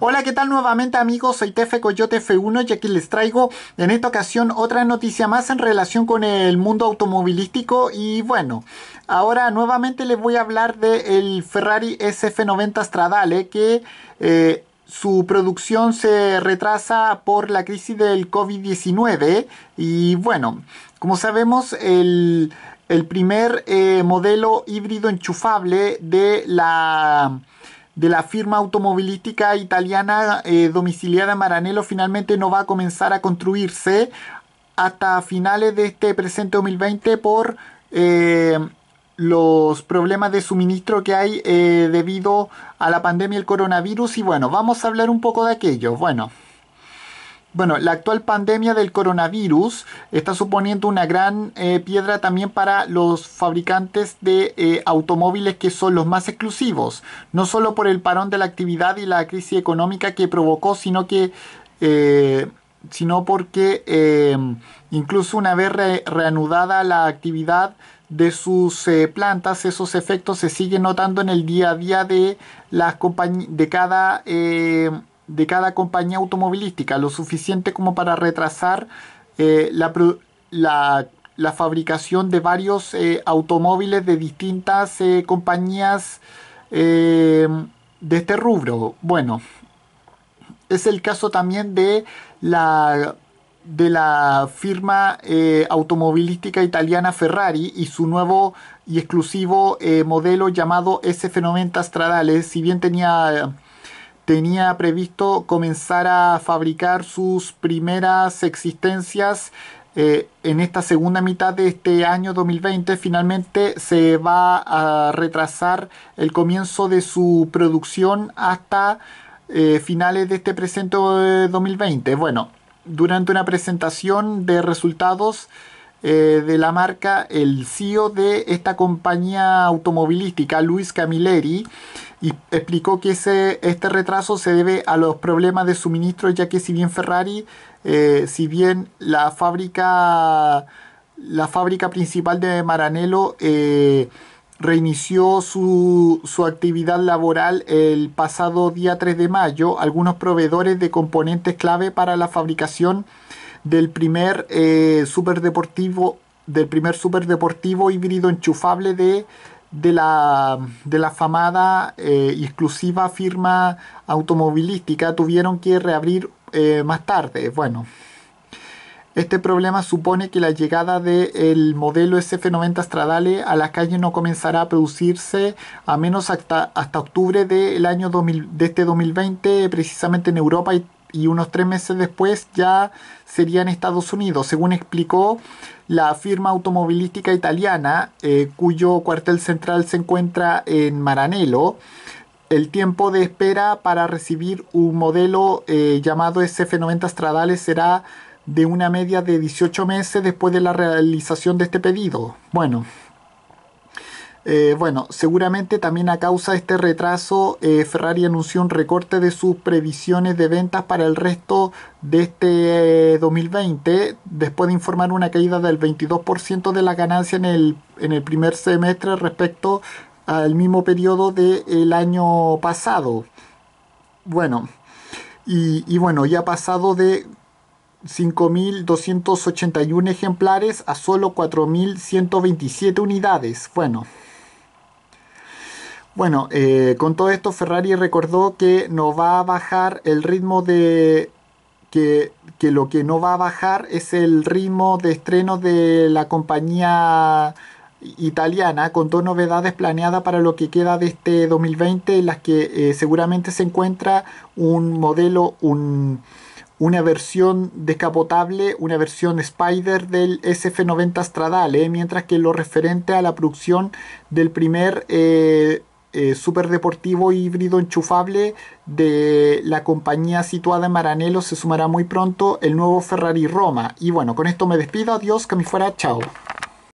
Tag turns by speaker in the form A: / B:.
A: Hola, ¿qué tal nuevamente amigos? Soy Tefe Coyote F1 y aquí les traigo en esta ocasión otra noticia más en relación con el mundo automovilístico y bueno, ahora nuevamente les voy a hablar del Ferrari SF90 Stradale que... Eh, su producción se retrasa por la crisis del COVID-19 y bueno, como sabemos el, primer eh, modelo híbrido enchufable de la de la firma automovilística italiana eh, domiciliada en Maranello finalmente no va a comenzar a construirse hasta finales de este presente 2020 por eh, los problemas de suministro que hay eh, debido a la pandemia del coronavirus y bueno, vamos a hablar un poco de aquello. Bueno, bueno, la actual pandemia del coronavirus está suponiendo una gran eh, piedra también para los fabricantes de eh, automóviles que son los más exclusivos, no solo por el parón de la actividad y la crisis económica que provocó, sino que eh, sino porque incluso una vez reanudada la actividad de sus plantas, esos efectos se siguen notando en el día a día de las de cada de cada compañía automovilística, lo suficiente como para retrasar eh, la, fabricación de varios eh, automóviles de distintas eh, compañías de este rubro. Bueno, es el caso también de la de la firma automovilística italiana Ferrari y su nuevo y exclusivo modelo llamado SF90 Stradale, si bien tenía tenía previsto comenzar a fabricar sus primeras existencias eh, en esta segunda mitad de este año 2020 finalmente se va a retrasar el comienzo de su producción hasta eh, finales de este presente 2020. Bueno, durante una presentación de resultados eh, de la marca, el CEO de esta compañía automovilística, Luis Camilleri, y explicó que este retraso se debe a los problemas de suministro, ya que si bien Ferrari, eh, si bien la fábrica, la fábrica principal de Maranello eh, reinició su, su, actividad laboral el pasado día 3 de mayo, algunos proveedores de componentes clave para la fabricación del primer eh, superdeportivo del primer superdeportivo híbrido enchufable de, de, la, de la famada eh, exclusiva firma automovilística tuvieron que reabrir eh, más tarde. Bueno, este problema supone que la llegada del modelo SF90 Stradale a la calle no comenzará a producirse a menos hasta, hasta octubre del año 2000, de este 2020, precisamente en Europa y y unos tres meses después ya sería en Estados Unidos, según explicó la firma automovilística italiana, eh, cuyo cuartel central se encuentra en Maranello. El tiempo de espera para recibir un modelo eh, llamado SF90 Stradale será de una media de 18 meses después de la realización de este pedido. Bueno, eh, bueno, seguramente también a causa de este retraso, eh, Ferrari anunció un recorte de sus previsiones de ventas para el resto de este 2020, eh, después de informar una caída del 22% de la ganancia en el, en el primer semestre respecto al mismo periodo del año pasado. Bueno, y, y bueno, ya ha pasado de 5.281 ejemplares a solo 4.127 unidades. Bueno. Bueno, eh, con todo esto Ferrari recordó que no va a bajar el ritmo de... Que, que, lo que no va a bajar es el ritmo de estreno de la compañía italiana con dos novedades planeadas para lo que queda de este 2020 en las que eh, seguramente se encuentra un modelo, un, una versión descapotable, una versión Spider del SF90 Stradale, mientras que lo referente a la producción del primer eh, eh, super deportivo híbrido enchufable de la compañía situada en Maranello se sumará muy pronto el nuevo Ferrari Roma. Y bueno, con esto me despido, adiós, que me fuera, chao.